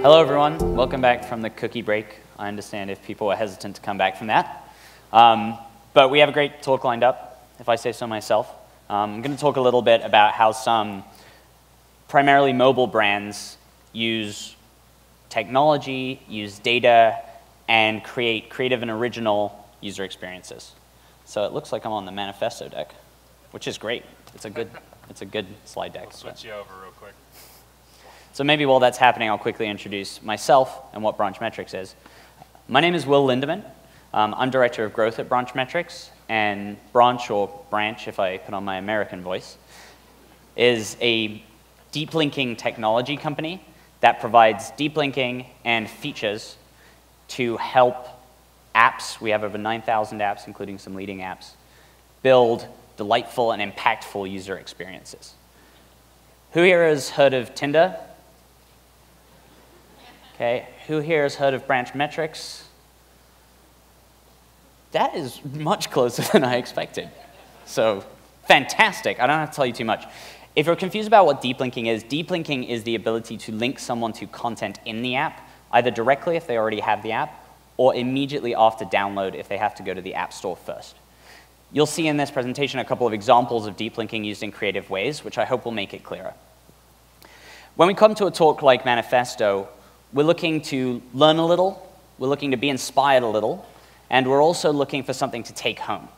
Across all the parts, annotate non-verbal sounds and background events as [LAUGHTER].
Hello, everyone. Welcome back from the cookie break. I understand if people are hesitant to come back from that. Um, but we have a great talk lined up, if I say so myself. Um, I'm going to talk a little bit about how some primarily mobile brands use technology, use data, and create creative and original user experiences. So it looks like I'm on the manifesto deck, which is great. It's a good, it's a good slide deck. We'll switch you over real quick. So maybe while that's happening, I'll quickly introduce myself and what Branch Metrics is. My name is Will Lindeman. Um, I'm Director of Growth at Branch Metrics, and Branch, or Branch if I put on my American voice, is a deep linking technology company that provides deep linking and features to help apps, we have over 9,000 apps, including some leading apps, build delightful and impactful user experiences. Who here has heard of Tinder? Okay, who here has heard of branch metrics? That is much closer [LAUGHS] than I expected. So, fantastic. I don't have to tell you too much. If you're confused about what deep linking is, deep linking is the ability to link someone to content in the app, either directly if they already have the app, or immediately after download if they have to go to the App Store first. You'll see in this presentation a couple of examples of deep linking used in creative ways, which I hope will make it clearer. When we come to a talk like Manifesto, we're looking to learn a little, we're looking to be inspired a little, and we're also looking for something to take home.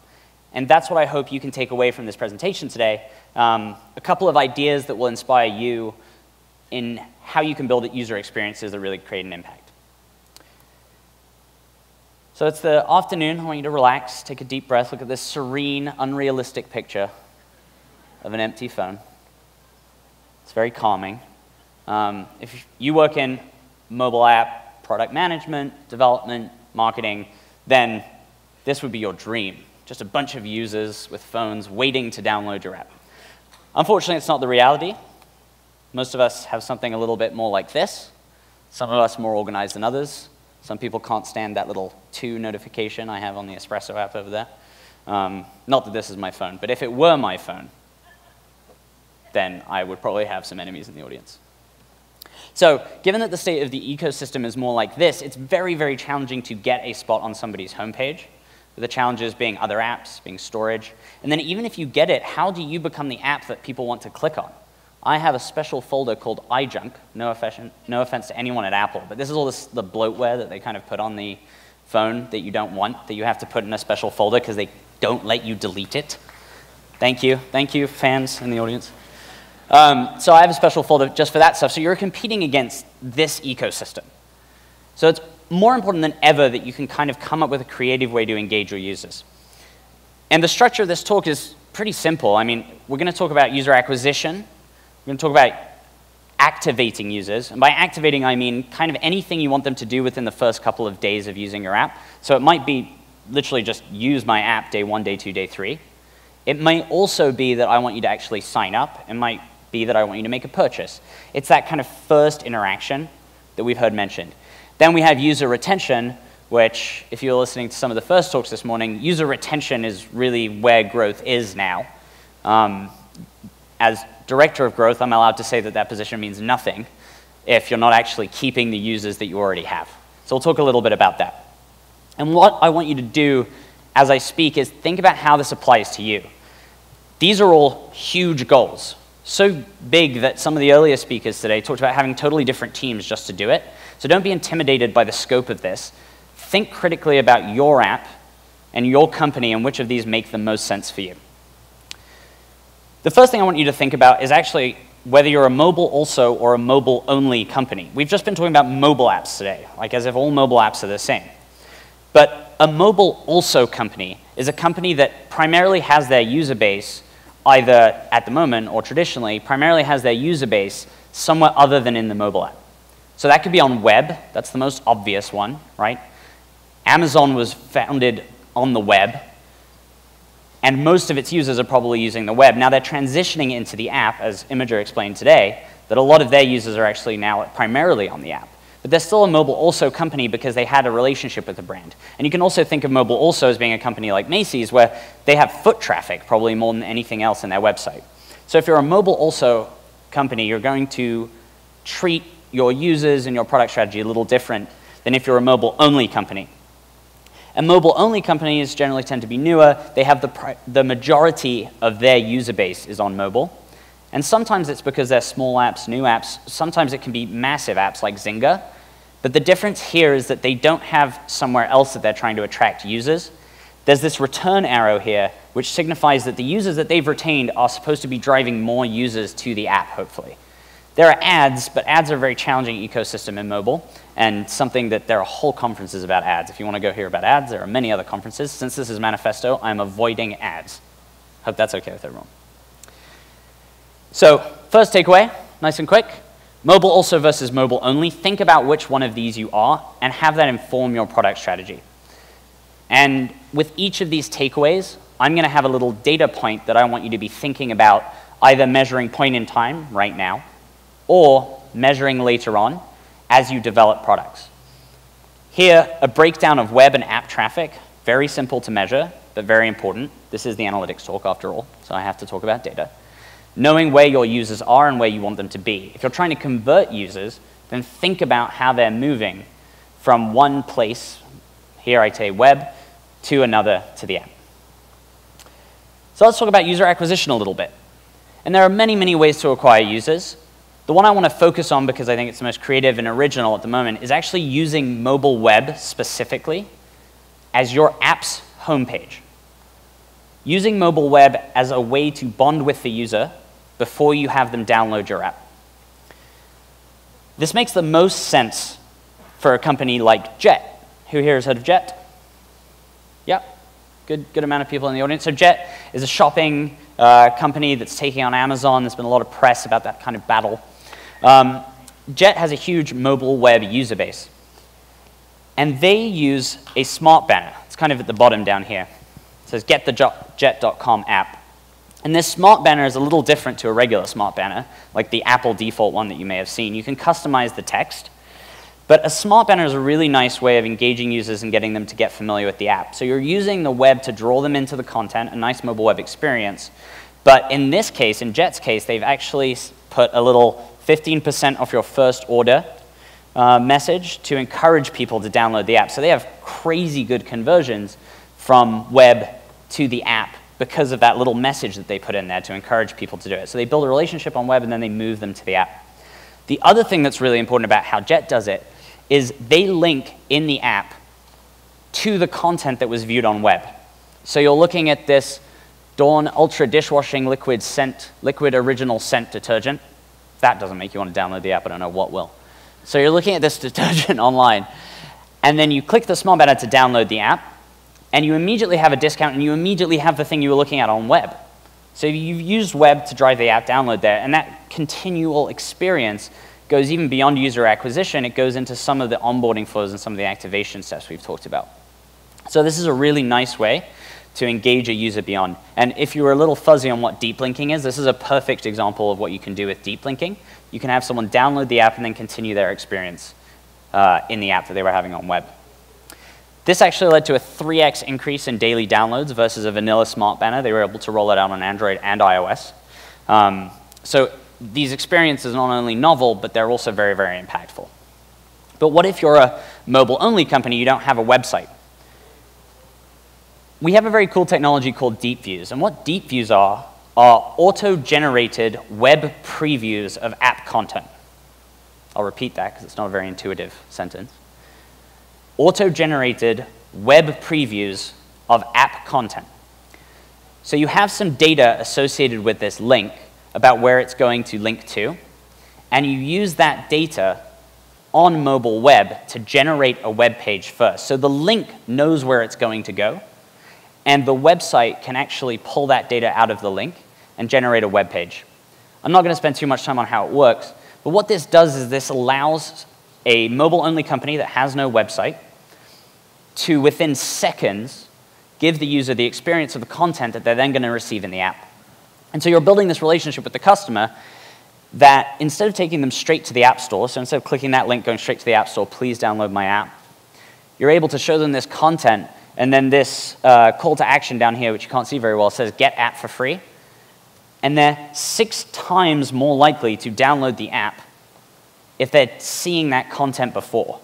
And that's what I hope you can take away from this presentation today. Um, a couple of ideas that will inspire you in how you can build user experiences that really create an impact. So it's the afternoon. I want you to relax, take a deep breath, look at this serene, unrealistic picture of an empty phone. It's very calming. Um, if you work in mobile app, product management, development, marketing, then this would be your dream. Just a bunch of users with phones waiting to download your app. Unfortunately, it's not the reality. Most of us have something a little bit more like this. Some of us more organized than others. Some people can't stand that little two notification I have on the Espresso app over there. Um, not that this is my phone, but if it were my phone, then I would probably have some enemies in the audience. So given that the state of the ecosystem is more like this, it's very, very challenging to get a spot on somebody's homepage. The challenges being other apps, being storage. And then even if you get it, how do you become the app that people want to click on? I have a special folder called iJunk. No offense, no offense to anyone at Apple, but this is all this, the bloatware that they kind of put on the phone that you don't want, that you have to put in a special folder because they don't let you delete it. Thank you. Thank you, fans in the audience. Um, so I have a special folder just for that stuff. So you're competing against this ecosystem. So it's more important than ever that you can kind of come up with a creative way to engage your users. And the structure of this talk is pretty simple. I mean, we're going to talk about user acquisition. We're going to talk about activating users. And by activating, I mean kind of anything you want them to do within the first couple of days of using your app. So it might be literally just use my app day one, day two, day three. It may also be that I want you to actually sign up. It might be that I want you to make a purchase. It's that kind of first interaction that we've heard mentioned. Then we have user retention, which, if you're listening to some of the first talks this morning, user retention is really where growth is now. Um, as director of growth, I'm allowed to say that that position means nothing if you're not actually keeping the users that you already have. So we'll talk a little bit about that. And what I want you to do as I speak is think about how this applies to you. These are all huge goals so big that some of the earlier speakers today talked about having totally different teams just to do it. So don't be intimidated by the scope of this. Think critically about your app and your company and which of these make the most sense for you. The first thing I want you to think about is actually whether you're a mobile also or a mobile only company. We've just been talking about mobile apps today, like as if all mobile apps are the same. But a mobile also company is a company that primarily has their user base either at the moment or traditionally, primarily has their user base somewhere other than in the mobile app. So that could be on web, that's the most obvious one, right? Amazon was founded on the web, and most of its users are probably using the web. Now they're transitioning into the app, as Imager explained today, that a lot of their users are actually now primarily on the app. But they're still a mobile also company because they had a relationship with the brand. And you can also think of mobile also as being a company like Macy's where they have foot traffic probably more than anything else in their website. So if you're a mobile also company, you're going to treat your users and your product strategy a little different than if you're a mobile-only company. And mobile-only companies generally tend to be newer. They have the, the majority of their user base is on mobile. And sometimes it's because they're small apps, new apps. Sometimes it can be massive apps like Zynga. But the difference here is that they don't have somewhere else that they're trying to attract users. There's this return arrow here, which signifies that the users that they've retained are supposed to be driving more users to the app, hopefully. There are ads, but ads are a very challenging ecosystem in mobile, and something that there are whole conferences about ads. If you want to go hear about ads, there are many other conferences. Since this is Manifesto, I'm avoiding ads. Hope that's okay with everyone. So, first takeaway, nice and quick. Mobile also versus mobile only. Think about which one of these you are and have that inform your product strategy. And with each of these takeaways, I'm going to have a little data point that I want you to be thinking about either measuring point in time right now or measuring later on as you develop products. Here, a breakdown of web and app traffic, very simple to measure, but very important. This is the analytics talk after all, so I have to talk about data knowing where your users are and where you want them to be. If you're trying to convert users, then think about how they're moving from one place, here I say web, to another, to the app. So let's talk about user acquisition a little bit. And there are many, many ways to acquire users. The one I want to focus on because I think it's the most creative and original at the moment is actually using mobile web specifically as your app's homepage. Using mobile web as a way to bond with the user before you have them download your app. This makes the most sense for a company like Jet. Who here has heard of Jet? Yep, good, good amount of people in the audience. So Jet is a shopping uh, company that's taking on Amazon. There's been a lot of press about that kind of battle. Um, Jet has a huge mobile web user base. And they use a smart banner. It's kind of at the bottom down here. It says get the jet.com app. And this smart banner is a little different to a regular smart banner, like the Apple default one that you may have seen. You can customize the text, but a smart banner is a really nice way of engaging users and getting them to get familiar with the app. So you're using the web to draw them into the content, a nice mobile web experience. But in this case, in Jet's case, they've actually put a little 15% off your first order uh, message to encourage people to download the app. So they have crazy good conversions from web to the app because of that little message that they put in there to encourage people to do it. So they build a relationship on web and then they move them to the app. The other thing that's really important about how Jet does it is they link in the app to the content that was viewed on web. So you're looking at this Dawn Ultra Dishwashing Liquid Scent, Liquid Original Scent Detergent. That doesn't make you want to download the app, I don't know what will. So you're looking at this [LAUGHS] detergent online, and then you click the small banner to download the app, and you immediately have a discount and you immediately have the thing you were looking at on web. So you've used web to drive the app download there, and that continual experience goes even beyond user acquisition. It goes into some of the onboarding flows and some of the activation steps we've talked about. So this is a really nice way to engage a user beyond. And if you were a little fuzzy on what deep linking is, this is a perfect example of what you can do with deep linking. You can have someone download the app and then continue their experience uh, in the app that they were having on web. This actually led to a 3x increase in daily downloads versus a vanilla smart banner. They were able to roll it out on Android and iOS. Um, so these experiences are not only novel, but they're also very, very impactful. But what if you're a mobile-only company, you don't have a website? We have a very cool technology called Deep Views. And what Deep Views are, are auto-generated web previews of app content. I'll repeat that because it's not a very intuitive sentence auto-generated web previews of app content. So you have some data associated with this link about where it's going to link to, and you use that data on mobile web to generate a web page first. So the link knows where it's going to go, and the website can actually pull that data out of the link and generate a web page. I'm not going to spend too much time on how it works, but what this does is this allows a mobile-only company that has no website to, within seconds, give the user the experience of the content that they're then going to receive in the app. And so you're building this relationship with the customer that instead of taking them straight to the App Store, so instead of clicking that link, going straight to the App Store, please download my app, you're able to show them this content, and then this uh, call to action down here, which you can't see very well, says get app for free. And they're six times more likely to download the app if they're seeing that content before.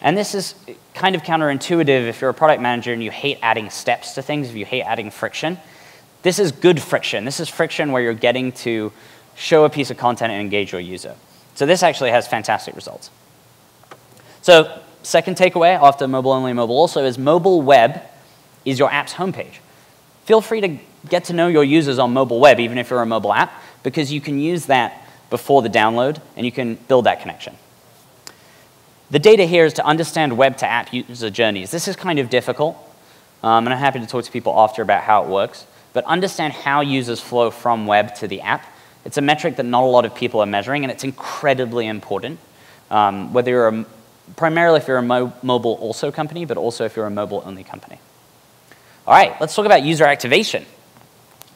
And this is kind of counterintuitive if you're a product manager and you hate adding steps to things, if you hate adding friction. This is good friction. This is friction where you're getting to show a piece of content and engage your user. So this actually has fantastic results. So second takeaway after mobile only, mobile also is mobile web is your app's homepage. Feel free to get to know your users on mobile web, even if you're a mobile app, because you can use that before the download and you can build that connection. The data here is to understand web to app user journeys. This is kind of difficult, um, and I'm happy to talk to people after about how it works, but understand how users flow from web to the app. It's a metric that not a lot of people are measuring, and it's incredibly important, um, whether you're a, primarily if you're a mo mobile also company, but also if you're a mobile only company. All right, let's talk about user activation.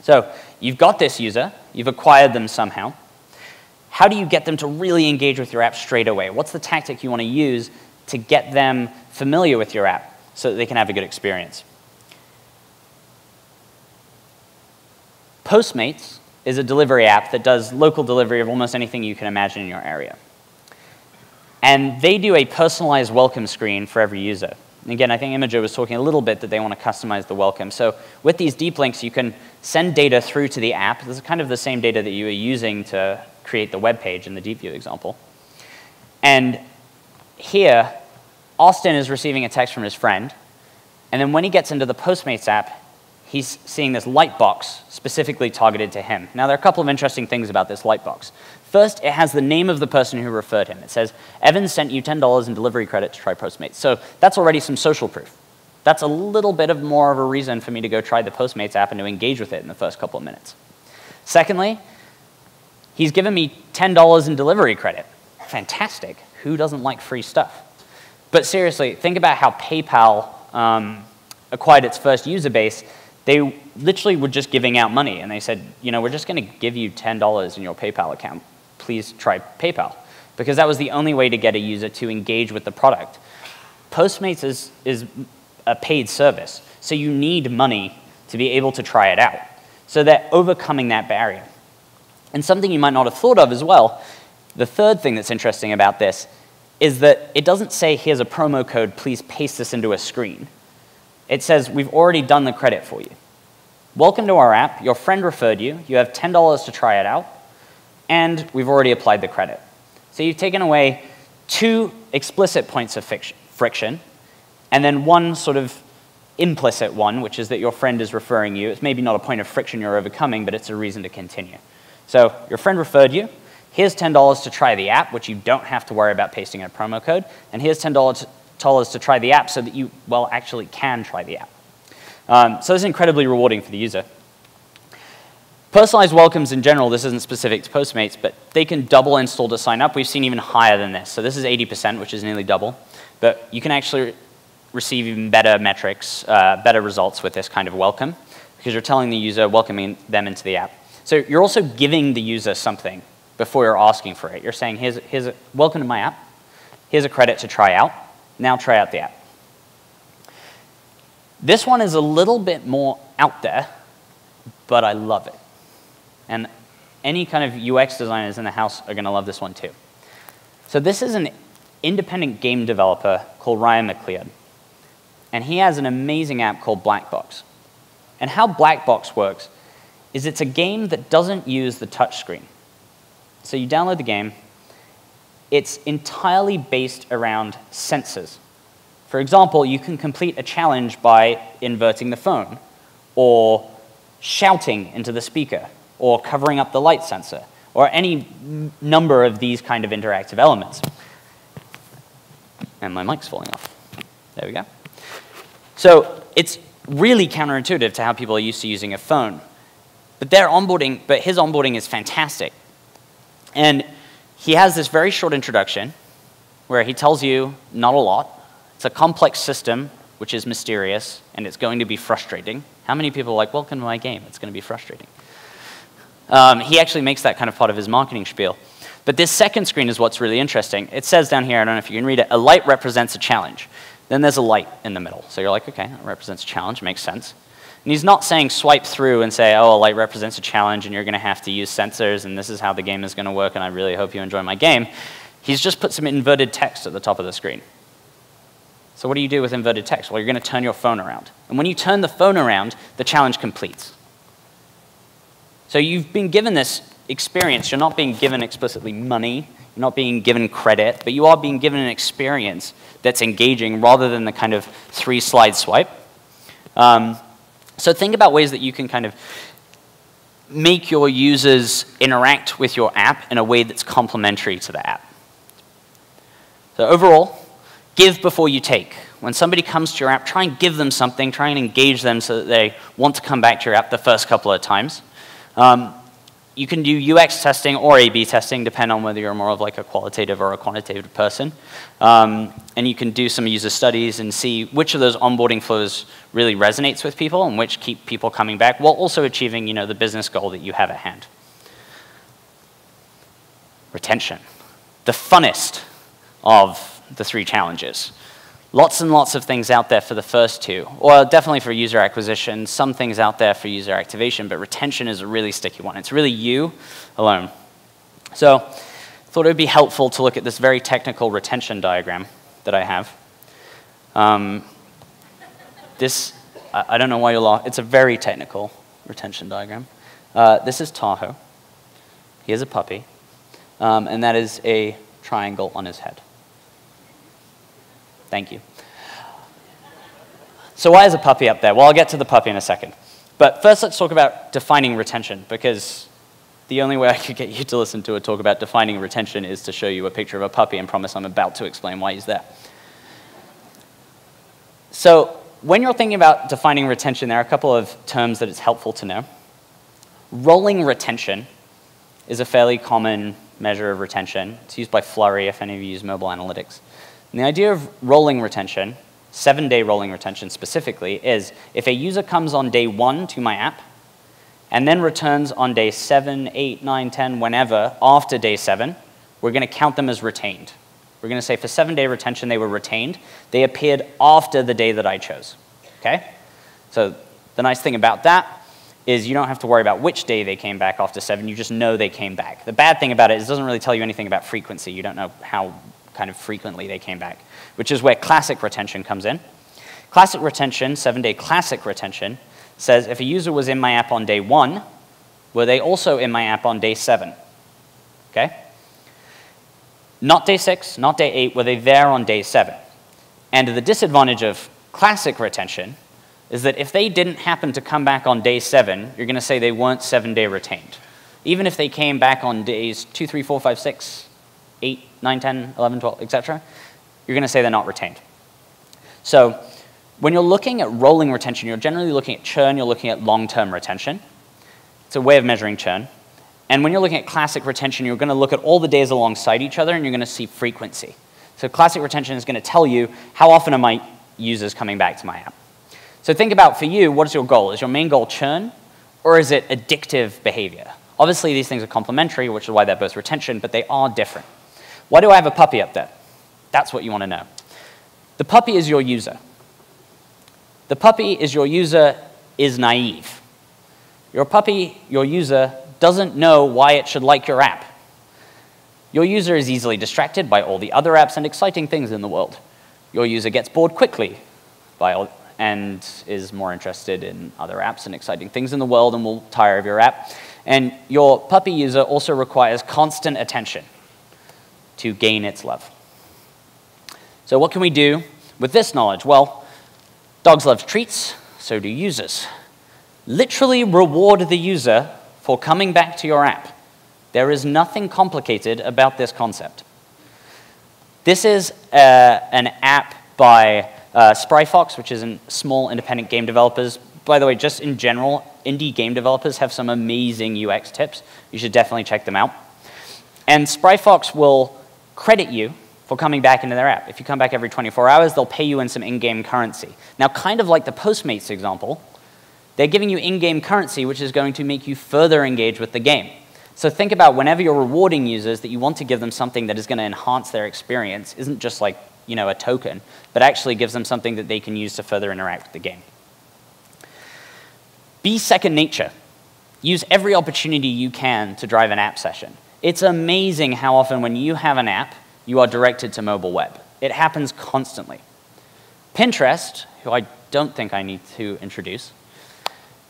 So you've got this user, you've acquired them somehow. How do you get them to really engage with your app straight away? What's the tactic you want to use to get them familiar with your app so that they can have a good experience? Postmates is a delivery app that does local delivery of almost anything you can imagine in your area. And they do a personalized welcome screen for every user. Again, I think Imager was talking a little bit that they want to customize the welcome. So with these deep links, you can send data through to the app. This is kind of the same data that you were using to create the web page in the deep view example. And here, Austin is receiving a text from his friend. And then when he gets into the Postmates app, he's seeing this light box specifically targeted to him. Now, there are a couple of interesting things about this light box. First, it has the name of the person who referred him. It says, Evan sent you $10 in delivery credit to try Postmates. So that's already some social proof. That's a little bit of more of a reason for me to go try the Postmates app and to engage with it in the first couple of minutes. Secondly, he's given me $10 in delivery credit. Fantastic. Who doesn't like free stuff? But seriously, think about how PayPal um, acquired its first user base they literally were just giving out money and they said, you know, we're just going to give you $10 in your PayPal account please try PayPal. Because that was the only way to get a user to engage with the product. Postmates is, is a paid service, so you need money to be able to try it out. So they're overcoming that barrier. And something you might not have thought of as well, the third thing that's interesting about this is that it doesn't say, here's a promo code, please paste this into a screen. It says, we've already done the credit for you. Welcome to our app. Your friend referred you. You have $10 to try it out and we've already applied the credit. So you've taken away two explicit points of friction, and then one sort of implicit one, which is that your friend is referring you. It's maybe not a point of friction you're overcoming, but it's a reason to continue. So your friend referred you. Here's $10 to try the app, which you don't have to worry about pasting in a promo code. And here's $10 to try the app so that you, well, actually can try the app. Um, so this is incredibly rewarding for the user. Personalized welcomes in general, this isn't specific to Postmates, but they can double install to sign up. We've seen even higher than this. So this is 80%, which is nearly double. But you can actually receive even better metrics, uh, better results with this kind of welcome, because you're telling the user, welcoming them into the app. So you're also giving the user something before you're asking for it. You're saying, here's, here's a, welcome to my app. Here's a credit to try out. Now try out the app. This one is a little bit more out there, but I love it. And any kind of UX designers in the house are going to love this one too. So this is an independent game developer called Ryan McLeod. And he has an amazing app called Blackbox. And how Blackbox works is it's a game that doesn't use the touchscreen. So you download the game. It's entirely based around sensors. For example, you can complete a challenge by inverting the phone or shouting into the speaker or covering up the light sensor, or any number of these kind of interactive elements. And my mic's falling off. There we go. So it's really counterintuitive to how people are used to using a phone. But their onboarding, but his onboarding is fantastic. And he has this very short introduction where he tells you not a lot. It's a complex system, which is mysterious, and it's going to be frustrating. How many people are like, welcome to my game, it's going to be frustrating. Um, he actually makes that kind of part of his marketing spiel. But this second screen is what's really interesting. It says down here, I don't know if you can read it, a light represents a challenge. Then there's a light in the middle. So you're like, okay, that represents a challenge, makes sense. And he's not saying swipe through and say, oh, a light represents a challenge and you're going to have to use sensors and this is how the game is going to work and I really hope you enjoy my game. He's just put some inverted text at the top of the screen. So what do you do with inverted text? Well, you're going to turn your phone around. And when you turn the phone around, the challenge completes. So you've been given this experience. You're not being given explicitly money. You're not being given credit, but you are being given an experience that's engaging rather than the kind of three slide swipe. Um, so think about ways that you can kind of make your users interact with your app in a way that's complementary to the app. So overall, give before you take. When somebody comes to your app, try and give them something, try and engage them so that they want to come back to your app the first couple of times. Um, you can do UX testing or A-B testing, depending on whether you're more of like a qualitative or a quantitative person. Um, and you can do some user studies and see which of those onboarding flows really resonates with people and which keep people coming back, while also achieving you know, the business goal that you have at hand. Retention, the funnest of the three challenges. Lots and lots of things out there for the first two, Well, definitely for user acquisition, some things out there for user activation, but retention is a really sticky one. It's really you alone. So I thought it would be helpful to look at this very technical retention diagram that I have. Um, this, I, I, don't know why you're laughing. It's a very technical retention diagram. Uh, this is Tahoe. He has a puppy, um, and that is a triangle on his head. Thank you. So why is a puppy up there? Well, I'll get to the puppy in a second. But first, let's talk about defining retention, because the only way I could get you to listen to a talk about defining retention is to show you a picture of a puppy and promise I'm about to explain why he's there. So when you're thinking about defining retention, there are a couple of terms that it's helpful to know. Rolling retention is a fairly common measure of retention. It's used by Flurry if any of you use mobile analytics. And the idea of rolling retention, seven day rolling retention specifically, is if a user comes on day one to my app and then returns on day seven, eight, nine, 10, whenever after day seven, we're going to count them as retained. We're going to say for seven day retention, they were retained. They appeared after the day that I chose. Okay? So the nice thing about that is you don't have to worry about which day they came back after seven. You just know they came back. The bad thing about it is it doesn't really tell you anything about frequency. You don't know how kind of frequently they came back, which is where classic retention comes in. Classic retention, seven day classic retention, says if a user was in my app on day one, were they also in my app on day seven? Okay? Not day six, not day eight, were they there on day seven? And the disadvantage of classic retention is that if they didn't happen to come back on day seven, you're going to say they weren't seven day retained. Even if they came back on days two, three, four, five, six, 8, 9, 10, 11, 12, etc., you're going to say they're not retained. So when you're looking at rolling retention, you're generally looking at churn, you're looking at long-term retention. It's a way of measuring churn. And when you're looking at classic retention, you're going to look at all the days alongside each other and you're going to see frequency. So classic retention is going to tell you how often are my users coming back to my app. So think about for you, what is your goal? Is your main goal churn or is it addictive behavior? Obviously, these things are complementary, which is why they're both retention, but they are different. Why do I have a puppy up there? That's what you want to know. The puppy is your user. The puppy is your user is naive. Your puppy, your user, doesn't know why it should like your app. Your user is easily distracted by all the other apps and exciting things in the world. Your user gets bored quickly by all, and is more interested in other apps and exciting things in the world and will tire of your app. And your puppy user also requires constant attention to gain its love. So, what can we do with this knowledge? Well, dogs love treats, so do users. Literally reward the user for coming back to your app. There is nothing complicated about this concept. This is uh, an app by uh, Spry Fox, which is a small independent game developers. By the way, just in general, indie game developers have some amazing UX tips. You should definitely check them out. And Spry Fox will credit you for coming back into their app. If you come back every 24 hours, they'll pay you in some in-game currency. Now, kind of like the Postmates example, they're giving you in-game currency, which is going to make you further engage with the game. So think about whenever you're rewarding users that you want to give them something that is going to enhance their experience, isn't just like you know, a token, but actually gives them something that they can use to further interact with the game. Be second nature. Use every opportunity you can to drive an app session. It's amazing how often when you have an app, you are directed to mobile web. It happens constantly. Pinterest, who I don't think I need to introduce,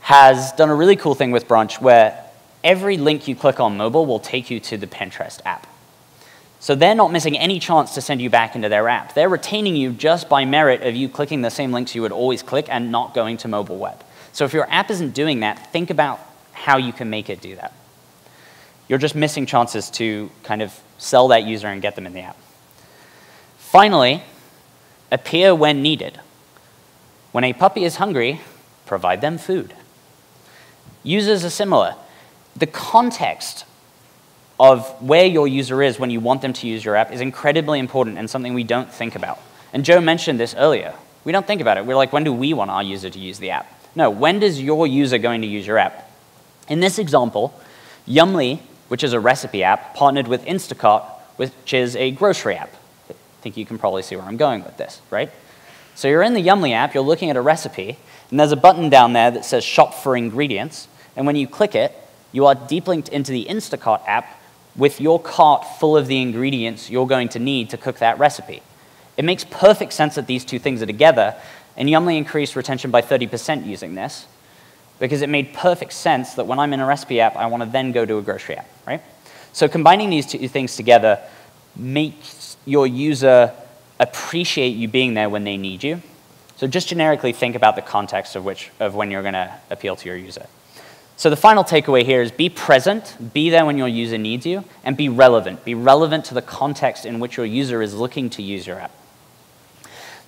has done a really cool thing with Branch where every link you click on mobile will take you to the Pinterest app. So they're not missing any chance to send you back into their app. They're retaining you just by merit of you clicking the same links you would always click and not going to mobile web. So if your app isn't doing that, think about how you can make it do that. You're just missing chances to kind of sell that user and get them in the app. Finally, appear when needed. When a puppy is hungry, provide them food. Users are similar. The context of where your user is when you want them to use your app is incredibly important and something we don't think about. And Joe mentioned this earlier. We don't think about it. We're like, when do we want our user to use the app? No, when does your user going to use your app? In this example, Yummly, which is a recipe app, partnered with Instacart, which is a grocery app. I think you can probably see where I'm going with this, right? So you're in the Yummly app, you're looking at a recipe, and there's a button down there that says Shop for Ingredients, and when you click it, you are deep linked into the Instacart app with your cart full of the ingredients you're going to need to cook that recipe. It makes perfect sense that these two things are together, and Yummly increased retention by 30% using this, because it made perfect sense that when I'm in a recipe app, I want to then go to a grocery app, right? So combining these two things together makes your user appreciate you being there when they need you. So just generically think about the context of, which, of when you're going to appeal to your user. So the final takeaway here is be present, be there when your user needs you, and be relevant. Be relevant to the context in which your user is looking to use your app.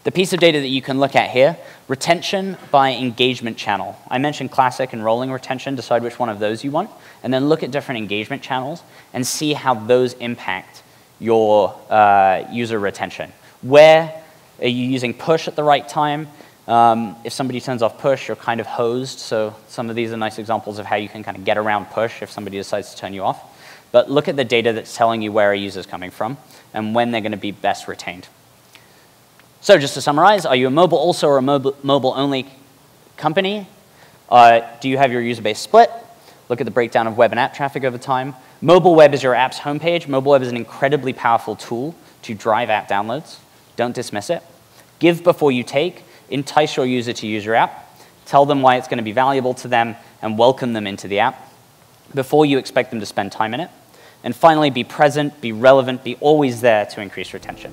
The piece of data that you can look at here, retention by engagement channel. I mentioned classic and rolling retention, decide which one of those you want, and then look at different engagement channels and see how those impact your uh, user retention. Where are you using push at the right time? Um, if somebody turns off push, you're kind of hosed. So some of these are nice examples of how you can kind of get around push if somebody decides to turn you off. But look at the data that's telling you where a user is coming from and when they're going to be best retained. So just to summarize, are you a mobile also or a mobile only company? Uh, do you have your user base split? Look at the breakdown of web and app traffic over time. Mobile web is your app's homepage. Mobile web is an incredibly powerful tool to drive app downloads. Don't dismiss it. Give before you take entice your user to use your app, tell them why it's going to be valuable to them, and welcome them into the app before you expect them to spend time in it. And finally, be present, be relevant, be always there to increase retention.